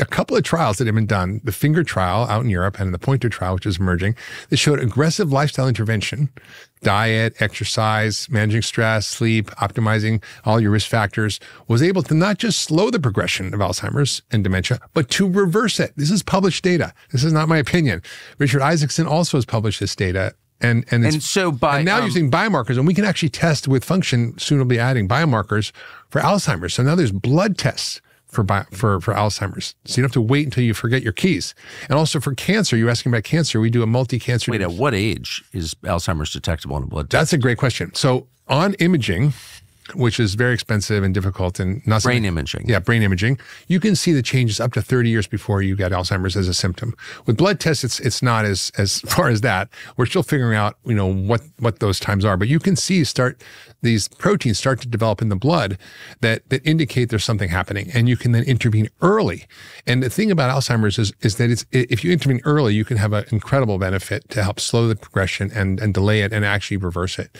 a couple of trials that have been done the finger trial out in Europe and the pointer trial, which is emerging, that showed aggressive lifestyle intervention, diet, exercise, managing stress, sleep, optimizing all your risk factors, was able to not just slow the progression of Alzheimer's and dementia, but to reverse it. This is published data. This is not my opinion. Richard Isaacson also has published this data and and, and so by and now um, using biomarkers, and we can actually test with function. Soon we'll be adding biomarkers for Alzheimer's. So now there's blood tests for for for Alzheimer's. So you don't have to wait until you forget your keys. And also for cancer, you're asking about cancer. We do a multi-cancer. Wait, at what age is Alzheimer's detectable in a blood test? That's a great question. So on imaging, which is very expensive and difficult and not brain imaging. Yeah, brain imaging. You can see the changes up to 30 years before you get Alzheimer's as a symptom. With blood tests, it's it's not as as far as that. We're still figuring out, you know, what what those times are. But you can see start these proteins start to develop in the blood that that indicate there's something happening, and you can then intervene early. And the thing about Alzheimer's is is that it's if you intervene early, you can have an incredible benefit to help slow the progression and and delay it and actually reverse it.